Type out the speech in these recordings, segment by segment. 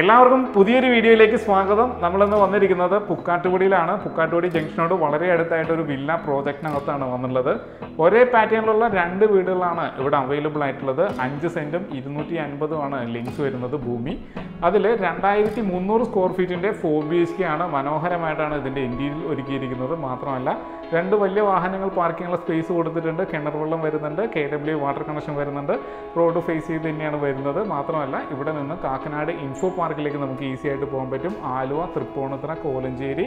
എല്ലാവർക്കും പുതിയൊരു വീഡിയോയിലേക്ക് സ്വാഗതം. നമ്മളിന്ന് വന്നിരിക്കുന്നത് പുക്കാട്ടുപൊടിയിലാണ്. പുക്കാട്ടുപൊടി ജംഗ്ഷനോട് വളരെ അടുത്തായിട്ട് ഒരു വില്ല പ്രോജക്റ്റിനകത്താണ് വന്നുള്ളത് ഒരേ പാറ്റേണിലുള്ള രണ്ട് വീടുകളാണ് ഇവിടെ അവൈലബിൾ ആയിട്ടുള്ളത്. അഞ്ച് സെന്റും ഇരുന്നൂറ്റി അൻപതുമാണ് ലിങ്ക്സ് വരുന്നത് ഭൂമി. അതിൽ രണ്ടായിരത്തി മുന്നൂറ് സ്ക്വയർ ഫീറ്റിന്റെ ഫോർ ബി എച്ച് കെ ആണ് മനോഹരമായിട്ടാണ് ഇതിന്റെ ഇന്റീരിയൽ ഒരുക്കിയിരിക്കുന്നത്. മാത്രമല്ല രണ്ട് വലിയ വാഹനങ്ങൾ പാർക്കിങ്ങുള്ള സ്പേസ് കൊടുത്തിട്ടുണ്ട്. കിണർ വെള്ളം വരുന്നുണ്ട്. കെ ഡബ്ല്യു വാട്ടർ കണക്ഷൻ വരുന്നുണ്ട്. റോഡ് ഫേസ് ചെയ്ത് തന്നെയാണ് വരുന്നത്. മാത്രമല്ല ഇവിടെ നിന്ന് കാക്കനാട് ഇൻഫോ പാർക്കിലേക്ക് നമുക്ക് ഈസി ആയിട്ട് പോകാൻ പറ്റും. ആലുവ തൃപ്പൂണിത്തുറ കോലഞ്ചേരി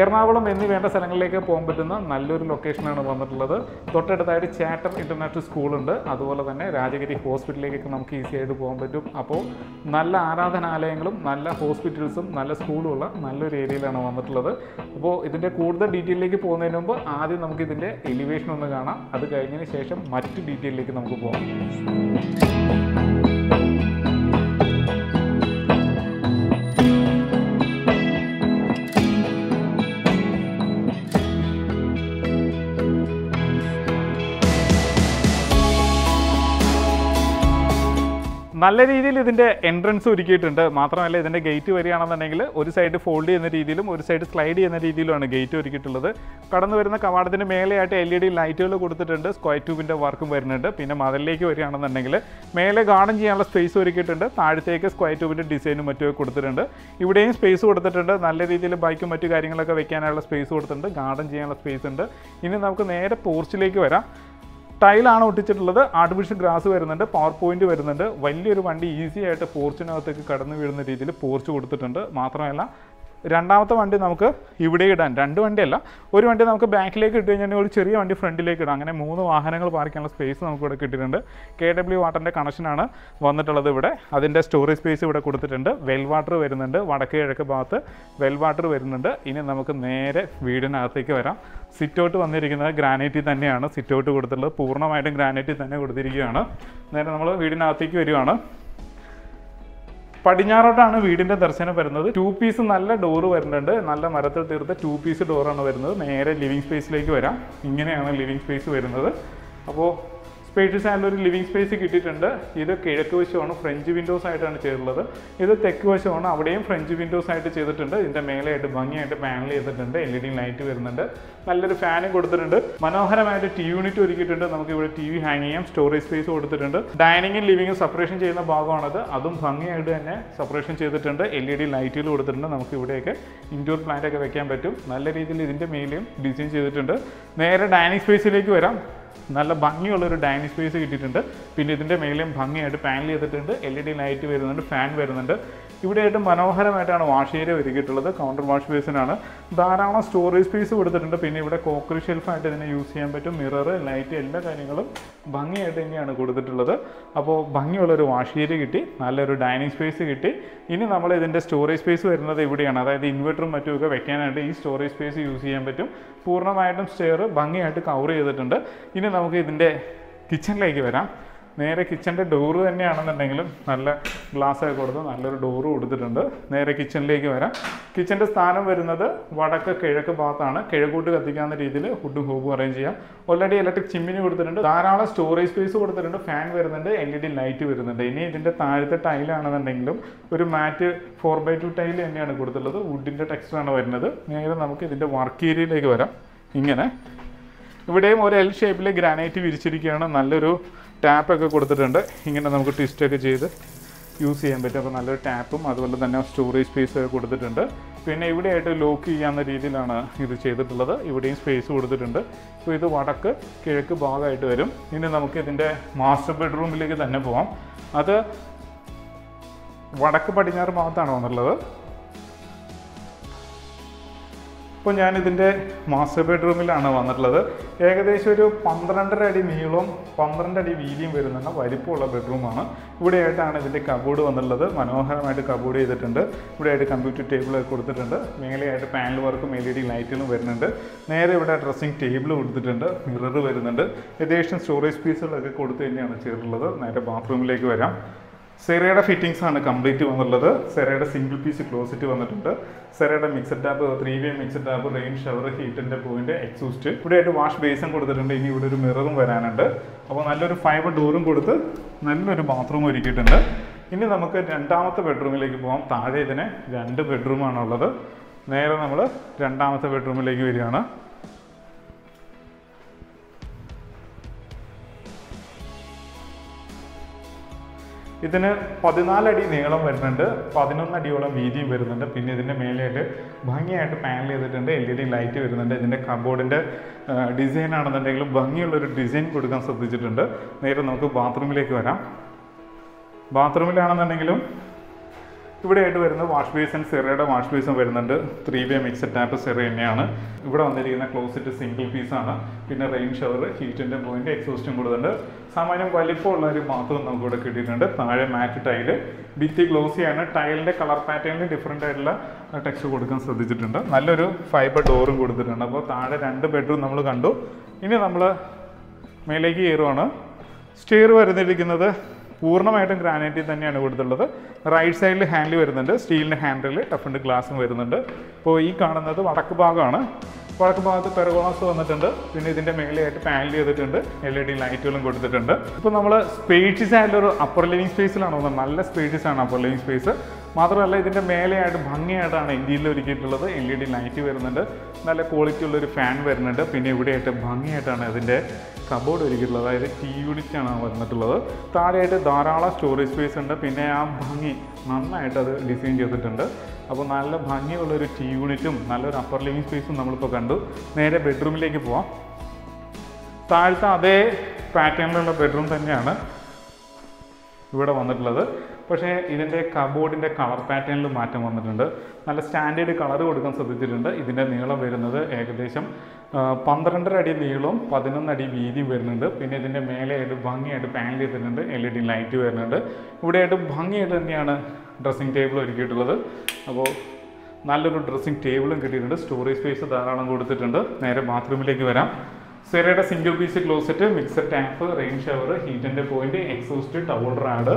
എറണാകുളം എന്നീ വേണ്ട സ്ഥലങ്ങളിലേക്ക് പോകാൻ പറ്റുന്ന നല്ലൊരു ലൊക്കേഷനാണ് വന്നിട്ടുള്ളത്. തൊട്ടടുത്തായിട്ട് ചാറ്റർ ഇന്റർനാഷണൽ സ്കൂളുണ്ട് അതുപോലെ തന്നെ രാജഗിരി ഹോസ്പിറ്റലിലേക്കൊക്കെ നമുക്ക് ഈസി ആയിട്ട് പോകാൻ പറ്റും. അപ്പോൾ നല്ല ആരാധനാലയങ്ങളും നല്ല ഹോസ്പിറ്റൽസും നല്ല സ്കൂളുമുള്ള നല്ലൊരു ഏരിയയിലാണ് വന്നിട്ടുള്ളത്. അപ്പോൾ ഇതിന്റെ കൂടുതൽ ഡീറ്റെയിലേക്ക് പോകുന്നതിന് മുമ്പ് ആദ്യം നമുക്ക് ഇതിന്റെ എലിവേഷൻ ഒന്ന് കാണാം. അത് കഴിഞ്ഞതിന് ശേഷം മറ്റ് ഡീറ്റെയിലേക്ക് നമുക്ക് പോകാം. നല്ല രീതിയിൽ ഇതിന്റെ എൻട്രൻസ് ഒരുക്കിയിട്ടുണ്ട്. മാത്രമല്ല ഇതിന്റെ ഗേറ്റ് വരികയാണെന്നുണ്ടെങ്കിൽ ഒരു സൈഡ് ഫോൾഡ് ചെയ്യുന്ന രീതിയിലും ഒരു സൈഡ് സ്ലൈഡ് ചെയ്യുന്ന രീതിയിലുമാണ് ഗേറ്റ് ഒരുക്കിയിട്ടുള്ളത്. കടന്നു വരുന്ന കവാടത്തിന് മേലെയായിട്ട് എൽ ഇ ഡി ലൈറ്റുകൾ കൊടുത്തിട്ടുണ്ട്. സ്ക്വയർ ട്യൂബിന്റെ വർക്കും വരുന്നുണ്ട്. പിന്നെ മതിലേക്ക് വരികയാണെന്നുണ്ടെങ്കിൽ മേലെ ഗാർഡൻ ചെയ്യാനുള്ള സ്പേസ് ഒരുക്കിയിട്ടുണ്ട്. താഴത്തേക്ക് സ്ക്വയർ ട്യൂബിന്റെ ഡിസൈനും മറ്റുമൊക്കെ കൊടുത്തിട്ടുണ്ട്. ഇവിടെയും സ്പേസ് കൊടുത്തിട്ടുണ്ട്. നല്ല രീതിയിൽ ബൈക്കും മറ്റു കാര്യങ്ങളൊക്കെ വെക്കാനുള്ള സ്പേസ് കൊടുത്തിട്ടുണ്ട്. ഗാർഡൻ ചെയ്യാനുള്ള സ്പേസ് ഉണ്ട്. ഇനി നമുക്ക് നേരെ പോർച്ചിലേക്ക് വരാം. ടൈലാണ് ഒട്ടിച്ചിട്ടുള്ളത്. ആർട്ടിഫിഷ്യൽ ഗ്രാസ് വരുന്നുണ്ട് പവർ പോയിന്റ് വരുന്നുണ്ട്. വലിയൊരു വണ്ടി ഈസി ആയിട്ട് പോർച്ചിനകത്തേക്ക് കടന്നു വീഴുന്ന രീതിയിൽ പോർച്ച് കൊടുത്തിട്ടുണ്ട്. മാത്രമല്ല രണ്ടാമത്തെ വണ്ടി നമുക്ക് ഇവിടെ ഇടാൻ രണ്ട് വണ്ടിയല്ല ഒരു വണ്ടി നമുക്ക് ബാക്കിലേക്ക് ഇട്ട് കഴിഞ്ഞാൽ ഒരു ചെറിയ വണ്ടി ഫ്രണ്ടിലേക്ക് ഇടാം. അങ്ങനെ മൂന്ന് വാഹനങ്ങൾ പാർക്കാനുള്ള സ്പേസ് നമുക്ക് ഇവിടെ കിട്ടിയിട്ടുണ്ട്. കെ ഡബ്ല്യു വാട്ടറിന്റെ കണക്ഷനാണ് വന്നിട്ടുള്ളത് ഇവിടെ. അതിന്റെ സ്റ്റോറേജ് സ്പേസ് ഇവിടെ കൊടുത്തിട്ടുണ്ട്. വെൽ വാട്ടർ വരുന്നുണ്ട്. വടക്ക് കിഴക്ക് ഭാഗത്ത് വെൽ വാട്ടർ വരുന്നുണ്ട്. ഇനി നമുക്ക് നേരെ വീടിനകത്തേക്ക് വരാം. സിറ്റൗട്ട് വന്നിരിക്കുന്നത് ഗ്രാനൈറ്റിൽ തന്നെയാണ്. സിറ്റൗട്ട് കൊടുത്തിട്ടുള്ളത്. പൂർണമായിട്ടും ഗ്രാനൈറ്റിൽ തന്നെ കൊടുത്തിരിക്കുകയാണ്. നേരെ നമ്മൾ വീടിനകത്തേക്ക് വരികയാണ്. പടിഞ്ഞാറോട്ടാണ് വീടിന്റെ ദർശനം വരുന്നത്. ടു പീസ് നല്ല ഡോറ് വരുന്നുണ്ട്. നല്ല മരത്തിൽ തീർത്ത ടു പീസ് ഡോറാണ് വരുന്നത്. നേരെ ലിവിങ് സ്പേസിലേക്ക് വരാം. ഇങ്ങനെയാണ് ലിവിങ് സ്പേസ് വരുന്നത്. അപ്പോൾ സ്പേഷ്യസ് ആയിട്ടുള്ള ഒരു ലിവിങ് സ്പേസ് കിട്ടിയിട്ടുണ്ട്. ഇത് കിഴക്ക് വശമാണ് ഫ്രഞ്ച് വിൻഡോസ് ആയിട്ടാണ് ചെയ്തിട്ടുള്ളത്. ഇത് തെക്ക് വശമാണ് അവിടെയും ഫ്രഞ്ച് വിൻഡോസ് ആയിട്ട് ചെയ്തിട്ടുണ്ട്. ഇതിന്റെ മേലെയായിട്ട് ഭംഗിയായിട്ട് പാനൽ ചെയ്തിട്ടുണ്ട്. എൽ ഇ ഡി ലൈറ്റ് വരുന്നുണ്ട്. നല്ലൊരു ഫാനും കൊടുത്തിട്ടുണ്ട്. മനോഹരമായിട്ട് ടി യൂണിറ്റ് ഒരുക്കിയിട്ടുണ്ട്. നമുക്ക് ഇവിടെ ടി വി ഹാങ് ചെയ്യാം. സ്റ്റോറേജ് സ്പേസ് കൊടുത്തിട്ടുണ്ട്. ഡൈനിങ്ങും ലിവിങ്ങും സെപ്പറേഷൻ ചെയ്യുന്ന ഭാഗമാണത്. അതും ഭംഗിയായിട്ട് തന്നെ സെപ്പറേഷൻ ചെയ്തിട്ടുണ്ട്. എൽ ഇ ഡി ലൈറ്റുകൾ കൊടുത്തിട്ടുണ്ട്. നമുക്ക് ഇവിടെയൊക്കെ ഇൻഡോർ പ്ലാന്റ് ഒക്കെ വെക്കാൻ പറ്റും. നല്ല രീതിയിൽ ഇതിന്റെ മേലെയും ഡിസൈൻ ചെയ്തിട്ടുണ്ട്. നേരെ ഡൈനിങ് സ്പേസിലേക്ക് വരാം. നല്ല ഭംഗിയുള്ള ഒരു ഡൈനിങ് സ്പേസ് കിട്ടിയിട്ടുണ്ട്. പിന്നെ ഇതിന്റെ മേലെയും ഭംഗിയായിട്ട് പാനൽ ചെയ്തിട്ടുണ്ട്. എൽ ഇ ഡി ലൈറ്റ് വരുന്നുണ്ട് ഫാൻ വരുന്നുണ്ട്. ഇവിടെയായിട്ട് മനോഹരമായിട്ടാണ് വാഷ് ഏരിയ ഒരുക്കിയിട്ടുള്ളത്. കൗണ്ടർ വാഷ് ബേസിനാണ് ധാരാളം സ്റ്റോറേജ് സ്പേസ് കൊടുത്തിട്ടുണ്ട്. പിന്നെ ഇവിടെ കോക്കറി ഷെൽഫായിട്ട് ഇതിനെ യൂസ് ചെയ്യാൻ പറ്റും. മിറർ ലൈറ്റ് എല്ലാ കാര്യങ്ങളും ഭംഗിയായിട്ട് തന്നെയാണ് കൊടുത്തിട്ടുള്ളത്. അപ്പോൾ ഭംഗിയുള്ളൊരു വാഷ് ഏരിയ കിട്ടി. നല്ലൊരു ഡൈനിങ് സ്പേസ് കിട്ടി. ഇനി നമ്മൾ ഇതിന്റെ സ്റ്റോറേജ് സ്പേസ് വരുന്നത് ഇവിടെയാണ്. അതായത് ഇൻവെർട്ടറും മറ്റുമൊക്കെ വെക്കാനായിട്ട് ഈ സ്റ്റോറേജ് സ്പേസ് യൂസ് ചെയ്യാൻ പറ്റും. പൂർണമായിട്ടും സ്റ്റെയർ ഭംഗിയായിട്ട് കവർ ചെയ്തിട്ടുണ്ട്. ഇനി നമുക്ക് ഇതിന്റെ കിച്ചണിലേക്ക് വരാം. നേരെ കിച്ചന്റെ ഡോറ് തന്നെയാണെന്നുണ്ടെങ്കിലും നല്ല ഗ്ലാസ് ഒക്കെ കൊടുത്ത് നല്ലൊരു ഡോറ് കൊടുത്തിട്ടുണ്ട്. നേരെ കിച്ചണിലേക്ക് വരാം. കിച്ചന്റെ സ്ഥാനം വരുന്നത് വടക്ക് കിഴക്ക് ഭാഗത്താണ്. കിഴക്കൂട്ട് കത്തിക്കാവുന്ന രീതിയിൽ ഫുഡും ഹൂബും അറേഞ്ച് ചെയ്യാം. ഓൾറെഡി ഇലക്ട്രിക് ചിമ്മിന് കൊടുത്തിട്ടുണ്ട്. ധാരാളം സ്റ്റോറേജ് സ്പേസ് കൊടുത്തിട്ടുണ്ട്. ഫാൻ വരുന്നുണ്ട് എൽ ഇ ഡി ലൈറ്റ് വരുന്നുണ്ട്. ഇനി ഇതിന്റെ താഴത്തെ ടൈലാണെന്നുണ്ടെങ്കിലും ഒരു matt four by two tile തന്നെയാണ് കൊടുത്തിട്ടുള്ളത്. വുഡിന്റെ ടെക്സ്റ്റാണ് വരുന്നത്. നേരെ നമുക്ക് ഇതിന്റെ വർക്ക് ഏരിയയിലേക്ക് വരാം. ഇങ്ങനെ. ഇവിടെയും ഒരു എൽ ഷേപ്പിൽ ഗ്രാനൈറ്റ് വിരിച്ചിരിക്കുകയാണ്. നല്ലൊരു ടാപ്പൊക്കെ കൊടുത്തിട്ടുണ്ട്. ഇങ്ങനെ നമുക്ക് ട്വിസ്റ്റൊക്കെ ചെയ്ത് യൂസ് ചെയ്യാൻ പറ്റും. അപ്പോൾ നല്ലൊരു ടാപ്പും അതുപോലെ തന്നെ സ്റ്റോറേജ് സ്പേസ് കൊടുത്തിട്ടുണ്ട്. പിന്നെ ഇവിടെയായിട്ട് ലോക്ക് ചെയ്യാവുന്ന രീതിയിലാണ് ഇത് ചെയ്തിട്ടുള്ളത്. ഇവിടെയും സ്പേസ് കൊടുത്തിട്ടുണ്ട്. അപ്പോൾ ഇത് വടക്ക് കിഴക്ക് ഭാഗമായിട്ട് വരും. ഇനി നമുക്ക് ഇതിന്റെ മാസ്റ്റർ ബെഡ്റൂമിലേക്ക് തന്നെ പോവാം. അത് വടക്ക് പടിഞ്ഞാറ് ഭാഗത്താണ് വന്നിട്ടുള്ളത്? ഇപ്പോൾ ഞാൻ ഇതിന്റെ മാസ്റ്റർ ബെഡ്റൂമിലാണ് വന്നിട്ടുള്ളത്. ഏകദേശം ഒരു പന്ത്രണ്ടര അടി നീളവും പന്ത്രണ്ട് അടി വീതിയും വരുന്ന വലിപ്പമുള്ള ബെഡ്റൂമാണ് ഇവിടെയായിട്ടാണ് ഇതിന്റെ കബോർഡ് വന്നിട്ടുള്ളത്. മനോഹരമായിട്ട് കബോർഡ് ചെയ്തിട്ടുണ്ട്. ഇവിടെയായിട്ട് കമ്പ്യൂട്ടർ ടേബിൾ കൊടുത്തിട്ടുണ്ട്. മേലെയായിട്ട് പാനൽ വർക്കും എൽ ഇ ഡി ലൈറ്റുകളും വരുന്നുണ്ട്. നേരെ ഇവിടെ ഡ്രസ്സിംഗ് ടേബിൾ കൊടുത്തിട്ടുണ്ട്. മിറർ വരുന്നുണ്ട്. ഏകദേശം സ്റ്റോറേജ് പീസുകളൊക്കെ കൊടുത്തു തന്നെയാണ് ചെയ്തിട്ടുള്ളത്. നേരെ ബാത്റൂമിലേക്ക് വരാം. സെറയുടെ ഫിറ്റിംഗ്സ് ആണ് കംപ്ലീറ്റ് വന്നുള്ളത് സെറയുടെ സിംഗിൾ പീസ് ക്ലോസറ്റ് വന്നിട്ടുണ്ട്. സെറയുടെ mixed tap three way mixed tap rain shower ഹീറ്റിന്റെ point exhaust ഇവിടെയായിട്ട് വാഷ് ബേസും കൊടുത്തിട്ടുണ്ട്. ഇനി ഇവിടെ ഒരു മിററും വരാനുണ്ട്. അപ്പോൾ നല്ലൊരു ഫൈബർ ഡോറും കൊടുത്ത് നല്ലൊരു ബാത്റൂം ഒരുക്കിയിട്ടുണ്ട്. ഇനി നമുക്ക് രണ്ടാമത്തെ ബെഡ്റൂമിലേക്ക് പോകാം താഴെ ഇതിന് രണ്ട് ബെഡ്റൂമാണുള്ളത് നേരെ നമ്മൾ രണ്ടാമത്തെ ബെഡ്റൂമിലേക്ക് വരികയാണ്. ഇതിന് പതിനാലടി നീളം വരുന്നുണ്ട് പതിനൊന്നടിയോളം വീതിയും വരുന്നുണ്ട്. പിന്നെ ഇതിന്റെ മേലെയായിട്ട് ഭംഗിയായിട്ട് പാനൽ ചെയ്തിട്ടുണ്ട് എൽ ഇ ഡി ലൈറ്റ് വരുന്നുണ്ട്. ഇതിന്റെ കബോർഡിന്റെ ഡിസൈൻ ആണെന്നുണ്ടെങ്കിലും ഭംഗിയുള്ളൊരു ഡിസൈൻ കൊടുക്കാൻ ശ്രദ്ധിച്ചിട്ടുണ്ട്. നേരെ നമുക്ക് ബാത്റൂമിലേക്ക് വരാം. ബാത്റൂമിലാണെന്നുണ്ടെങ്കിലും ഇവിടെ ആയിട്ട് വരുന്നത് വാഷ് ബേസിൻ സെറയുടെ വാഷ് ബേസും വരുന്നുണ്ട്. Three way mixed tap Cera തന്നെയാണ്. ഇവിടെ വന്നിരിക്കുന്ന ക്ലോസറ്റ് സിംഗിൾ പീസാണ് പിന്നെ റെയിൻ ഷവർ ഹീറ്റിന്റെ പോയിന്റ് എക്സോസ്റ്റും കൂടുതലുണ്ട് സാമാന്യം വലിപ്പമുള്ള ഒരു ബാത്റൂം നമുക്ക് ഇവിടെ കിട്ടിയിട്ടുണ്ട്. താഴെ മാറ്റ് ടൈൽ ഭിത്തി ഗ്ലോസിയാണ് ടൈലിന്റെ കളർ പാറ്റേണിൽ ഡിഫറെന്റ് ആയിട്ടുള്ള ടെക്സ്റ്റ് കൊടുക്കാൻ ശ്രദ്ധിച്ചിട്ടുണ്ട്. നല്ലൊരു ഫൈബർ ഡോറും കൊടുത്തിട്ടുണ്ട്. അപ്പോൾ താഴെ രണ്ട് ബെഡ്റൂം നമ്മൾ കണ്ടു. ഇനി നമ്മൾ മേലേക്ക് കയറുവാണ് സ്റ്റെയർ വരുന്നിരിക്കുന്നത് പൂർണമായിട്ടും ഗ്രാനൈറ്റിൽ തന്നെയാണ് കൊടുത്തുള്ളത് റൈറ്റ് സൈഡിൽ ഹാൻഡിൽ വരുന്നുണ്ട്. സ്റ്റീലിന്റെ ഹാൻഡിൽ ടഫിന്റെ ഗ്ലാസും വരുന്നുണ്ട്. അപ്പോൾ ഈ കാണുന്നത് വടക്ക് ഭാഗമാണ്. വടക്ക് ഭാഗത്ത് പെരഗോണാസ് വന്നിട്ടുണ്ട്. പിന്നെ ഇതിന്റെ മേലെയായിട്ട് പാനൽ ചെയ്തിട്ടുണ്ട്. എൽ ഇ ഡി ലൈറ്റുകളും കൊടുത്തിട്ടുണ്ട്. ഇപ്പോൾ നമ്മൾ സ്പേഷ്യസ് ആയിട്ടുള്ള ഒരു അപ്പർ ലിവിങ് സ്പേസിലാണ് വന്നത് നല്ല സ്പേഷ്യസ് ആണ് അപ്പർ ലിവിങ് സ്പേസ് മാത്രമല്ല ഇതിന്റെ മേലെയായിട്ട് ഭംഗിയായിട്ടാണ് ഇന്ത്യയിൽ ഒരുക്കിയിട്ടുള്ളത്. എൽ ഇ ഡി ലൈറ്റ് വരുന്നുണ്ട്. നല്ല ക്വാളിറ്റി ഉള്ളൊരു ഫാൻ വരുന്നുണ്ട്. പിന്നെ ഇവിടെയായിട്ട് ഭംഗിയായിട്ടാണ് അതിന്റെ കബോർഡ് ഒരുക്കിയിട്ടുള്ളത്. അതായത് ടി യൂണിറ്റാണ് വന്നിട്ടുള്ളത്. താഴെയായിട്ട് ധാരാളം സ്റ്റോറേജ് സ്പേസ് ഉണ്ട്. പിന്നെ ആ ഭംഗി നന്നായിട്ട് അത് ഡിസൈൻ ചെയ്തിട്ടുണ്ട്. അപ്പോൾ നല്ല ഭംഗിയുള്ളൊരു ടി യൂണിറ്റും നല്ലൊരു അപ്പർ ലിവിങ് സ്പേസും നമ്മളിപ്പോൾ കണ്ടു. നേരെ ബെഡ്റൂമിലേക്ക് പോവാം. താഴത്തെ അതേ പാറ്റേണിലുള്ള ബെഡ്റൂം തന്നെയാണ് ഇവിടെ വന്നിട്ടുള്ളത്. പക്ഷേ ഇതിന്റെ കബോർഡിന്റെ കളർ പാറ്റേണിൽ മാറ്റം വന്നിട്ടുണ്ട്. നല്ല സ്റ്റാൻഡേർഡ് കളർ കൊടുക്കാൻ ശ്രദ്ധിച്ചിട്ടുണ്ട്. ഇതിന്റെ നീളം വരുന്നത് ഏകദേശം പന്ത്രണ്ടര അടി നീളവും പതിനൊന്നടി വീതിയും വരുന്നുണ്ട്. പിന്നെ ഇതിന്റെ മേലെയായിട്ട് ഭംഗിയായിട്ട് പാനൽ ചെയ്തിട്ടുണ്ട്. എൽ ഇ ഡി ലൈറ്റ് വരുന്നുണ്ട്. ഇവിടെയായിട്ട് ഭംഗിയായിട്ട് തന്നെയാണ് ഡ്രസ്സിങ് ടേബിൾ ഒരുക്കിയിട്ടുള്ളത്. അപ്പോൾ നല്ലൊരു ഡ്രസ്സിങ് ടേബിളും കിട്ടിയിട്ടുണ്ട്. സ്റ്റോറേജ് സ്പേസ് ധാരാളം കൊടുത്തിട്ടുണ്ട്. നേരെ ബാത്റൂമിലേക്ക് വരാം. സെറയുടെ single piece closet mixer tap rain shower ഹീറ്റിന്റെ point exhaust towel rod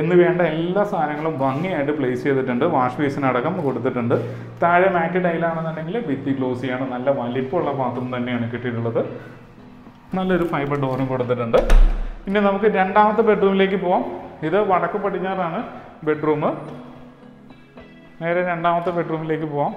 എന്ന് വേണ്ട എല്ലാ സാധനങ്ങളും ഭംഗിയായിട്ട് പ്ലേസ് ചെയ്തിട്ടുണ്ട്. വാഷ് ബേസിനടക്കം കൊടുത്തിട്ടുണ്ട്. താഴെ മാറ്റ് ടൈലാണെന്നുണ്ടെങ്കിൽ ഭിത്തി ഗ്ലോസിയാണ് നല്ല വലിപ്പമുള്ള പാത്രം തന്നെയാണ് കിട്ടിയിട്ടുള്ളത്. നല്ലൊരു ഫൈബർ ഡോറും കൊടുത്തിട്ടുണ്ട്. ഇനി നമുക്ക് രണ്ടാമത്തെ ബെഡ്റൂമിലേക്ക് പോവാം. ഇത് വടക്ക് പടിഞ്ഞാറാണ് ബെഡ്റൂം നേരെ രണ്ടാമത്തെ ബെഡ്റൂമിലേക്ക് പോവാം.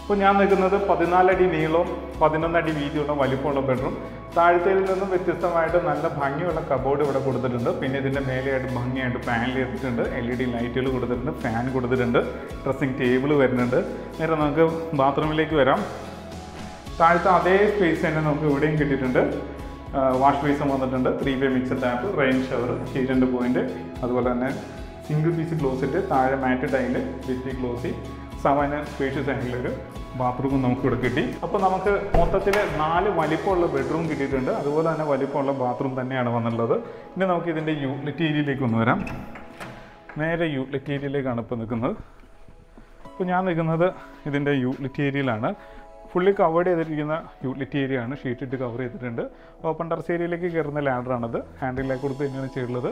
ഇപ്പോൾ ഞാൻ നിൽക്കുന്നത് പതിനാലടി നീളവും പതിനൊന്നടി വീതിയുള്ള വലിപ്പമുള്ള ബെഡ്റൂം താഴത്തേതിൽ നിന്നും വ്യത്യസ്തമായിട്ട് നല്ല ഭംഗിയുള്ള കബോർഡ് ഇവിടെ കൊടുത്തിട്ടുണ്ട്. പിന്നെ ഇതിന്റെ മേലെയായിട്ട് ഭംഗിയായിട്ട് പാനൽ ചെയ്തിട്ടുണ്ട് എൽ ഇ ഡി ലൈറ്റുകൾ കൊടുത്തിട്ടുണ്ട്. ഫാൻ കൊടുത്തിട്ടുണ്ട്. ഡ്രസ്സിംഗ് ടേബിൾ വരുന്നുണ്ട്. നേരെ നമുക്ക് ബാത്റൂമിലേക്ക് വരാം. താഴത്തെ അതേ സ്പേസ് തന്നെ നമുക്ക് ഇവിടെയും കിട്ടിയിട്ടുണ്ട്. വാഷ് ബേസും വന്നിട്ടുണ്ട്. Three way mixer tap rain shower ഹീറ്ററിന്റെ point അതുപോലെ തന്നെ സിംഗിൾ പീസ് ക്ലോസറ്റ് താഴെ മാറ്റ് ടൈൽ വിത്തി ക്ലോസി സാമാന്യ സ്പേഷ്യസ് ആയിട്ടുള്ള ഒരു ബാത്റൂം നമുക്ക് ഇവിടെ കിട്ടി. അപ്പോൾ നമുക്ക് മൊത്തത്തിൽ നാല് വലിപ്പമുള്ള ബെഡ്റൂം കിട്ടിയിട്ടുണ്ട്. അതുപോലെ തന്നെ വലിപ്പമുള്ള ബാത്റൂം തന്നെയാണ് വന്നിട്ടുള്ളത്. ഇനി നമുക്ക് ഇതിന്റെ യൂട്ടിലിറ്റി ഏരിയയിലേക്ക് ഒന്ന് വരാം. നേരെ യൂട്ടിലിറ്റി ഏരിയയിലേക്കാണ് ഇപ്പോൾ നിൽക്കുന്നത്. ഇപ്പോൾ ഞാൻ നിൽക്കുന്നത് ഇതിന്റെ യൂട്ടിലിറ്റി ഏരിയയിലാണ് ഫുള്ളി കവർ ചെയ്തിരിക്കുന്ന യൂട്ടിലിറ്റി ഏരിയ ആണ്. ഷീറ്റിട്ട് കവർ ചെയ്തിട്ടുണ്ട്. ഓപ്പൺ ടെറസ് ഏരിയയിലേക്ക് കയറുന്ന ലാഡറാണത് ഹാൻഡിലേക്ക് കൊടുത്ത് തന്നെയാണ് ചെയ്തിട്ടുള്ളത്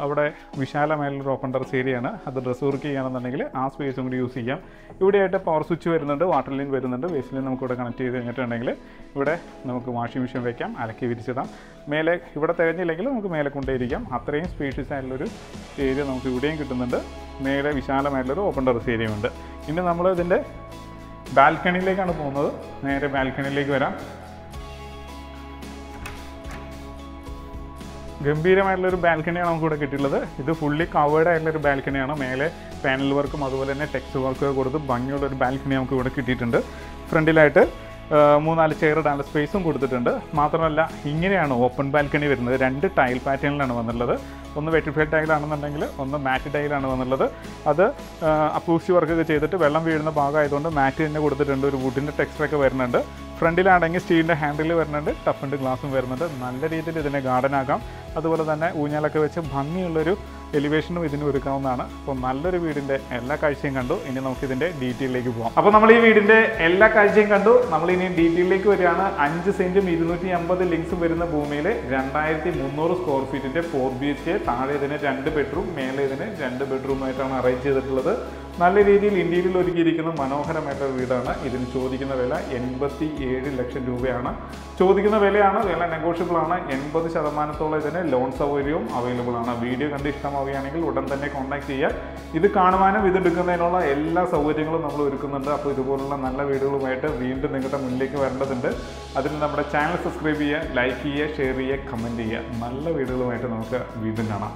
അവിടെ വിശാലമായുള്ളൊരു ഓപ്പൺ ടെറസ് ഏരിയയാണ് അത് ഡ്രസ് വർക്ക് ചെയ്യുകയാണെന്നുണ്ടെങ്കിൽ ആ സ്പേസും കൂടി യൂസ് ചെയ്യാം. ഇവിടെയായിട്ട് പവർ സ്വിച്ച് വരുന്നുണ്ട് വാട്ടർ ലൈൻ വരുന്നുണ്ട്. വേസ്റ്റ് ലൈൻ നമുക്കിവിടെ കണക്ട് ചെയ്ത് കഴിഞ്ഞിട്ടുണ്ടെങ്കിൽ ഇവിടെ നമുക്ക് വാഷിംഗ് മെഷീൻ വയ്ക്കാം അലക്കി വിരിച്ചിടാം മേലെ ഇവിടെ തികഞ്ഞില്ലെങ്കിൽ നമുക്ക് മേലെ കൊണ്ടേയിരിക്കാം അത്രയും സ്പേഷ്യസ് ആയിട്ടുള്ളൊരു ഏരിയ നമുക്ക് ഇവിടെയും കിട്ടുന്നുണ്ട്. മേലെ വിശാലമായിട്ടുള്ളൊരു ഓപ്പൺ ടെറസ് ഏരിയയുണ്ട് ഇനി നമ്മൾ ഇതിന്റെ ബാൽക്കണിയിലേക്കാണ് പോകുന്നത്. നേരെ ബാൽക്കണിയിലേക്ക് വരാം. ഗംഭീരമായിട്ടുള്ളൊരു ബാൽക്കണിയാണ് നമുക്ക് ഇവിടെ കിട്ടിയിട്ടുള്ളത്. ഇത് ഫുള്ളി കവേർഡ് ആയിട്ടുള്ള ഒരു ബാൽക്കണിയാണ്. മേലെ പാനൽ വർക്കും അതുപോലെ തന്നെ ടെക്സ്റ്റ് വർക്കൊക്കെ കൊടുത്ത് ഭംഗിയുള്ള ഒരു ബാൽക്കണി നമുക്ക് ഇവിടെ കിട്ടിയിട്ടുണ്ട്. ഫ്രണ്ടിലായിട്ട് മൂന്നാൽ ചെയർ ഇടാനുള്ള സ്പേസും കൊടുത്തിട്ടുണ്ട്. മാത്രമല്ല ഇങ്ങനെയാണ് ഓപ്പൺ ബാൽക്കണി വരുന്നത്. രണ്ട് ടൈൽ പാറ്റേണിലാണ് വന്നിട്ടുള്ളത്. ഒന്ന് വെറ്റിഫൈഡ് ടൈലാണെന്നുണ്ടെങ്കിൽ ഒന്ന് മാറ്റ് ടൈലാണ് വന്നുള്ളത്. അത് അപ്പൂസി വർക്കൊക്കെ ചെയ്തിട്ട് വെള്ളം വീഴുന്ന ഭാഗമായതുകൊണ്ട് മാറ്റ് തന്നെ കൊടുത്തിട്ടുണ്ട്. ഒരു വുഡിന്റെ ടെക്സ്റ്ററൊക്കെ വരുന്നുണ്ട്. ഫ്രണ്ടിലാണെങ്കിൽ സ്റ്റീലിന്റെ ഹാൻഡിൽ വരുന്നുണ്ട്. ടഫിന്റെ ഗ്ലാസും വരുന്നുണ്ട്. നല്ല രീതിയിൽ ഇതിനെ ഗാർഡൻ ആക്കാം. അതുപോലെ തന്നെ ഊഞ്ഞാലൊക്കെ വെച്ച് ഭംഗിയുള്ളൊരു എലിവേഷനും ഇതിന് ഒരുക്കാവുന്നതാണ്. അപ്പോൾ നല്ലൊരു വീടിന്റെ എല്ലാ കാഴ്ചയും കണ്ടു. ഇനി നമുക്ക് ഇതിന്റെ ഡീറ്റെയിലേക്ക് പോകാം അപ്പോൾ നമ്മൾ ഈ വീടിന്റെ എല്ലാ കാഴ്ചയും കണ്ടു. നമ്മൾ ഇനി ഡീറ്റെയിലേക്ക് വരികയാണ്. അഞ്ച് സെന്റും ഇരുന്നൂറ്റി അമ്പത് ലിങ്സും വരുന്ന ഭൂമിയിൽ രണ്ടായിരത്തി മുന്നൂറ് സ്ക്വയർ ഫീറ്റിന്റെ ഫോർ ബി എച്ച് താഴെ ഇതിന് രണ്ട് ബെഡ്റൂം മേലെ ഇതിന് രണ്ട് ബെഡ്റൂമായിട്ടാണ് അറേഞ്ച് ചെയ്തിട്ടുള്ളത്. നല്ല രീതിയിൽ ഇന്ത്യയിൽ ഒരുക്കിയിരിക്കുന്ന മനോഹരമായിട്ടുള്ള വീടാണ്. ഇതിന് ചോദിക്കുന്ന വില എൺപത്തി ഏഴ് ലക്ഷം രൂപയാണ്. ചോദിക്കുന്ന വിലയാണ് വില നെഗോഷ്യബിൾ ആണ്. എൺപത് ശതമാനത്തോളം ഇതിന് ലോൺ സൗകര്യവും അവൈലബിൾ ആണ്. വീഡിയോ കണ്ട് ഇഷ്ടമാവുകയാണെങ്കിൽ ഉടൻ തന്നെ കോൺടാക്ട് ചെയ്യുക. ഇത് കാണുവാനും ഇത് എടുക്കുന്നതിനുള്ള എല്ലാ സൗകര്യങ്ങളും നമ്മൾ ഒരുക്കുന്നുണ്ട്. അപ്പോൾ ഇതുപോലുള്ള നല്ല വീടുകളുമായിട്ട് വീണ്ടും നിങ്ങളുടെ മുന്നിലേക്ക് വരേണ്ടതുണ്ട്. അതിന് നമ്മുടെ ചാനൽ സബ്സ്ക്രൈബ് ചെയ്യുക ലൈക്ക് ചെയ്യുക ഷെയർ ചെയ്യുക കമന്റ് ചെയ്യുക. നല്ല വീടുകളുമായിട്ട് നമുക്ക് വീണ്ടും കാണാം.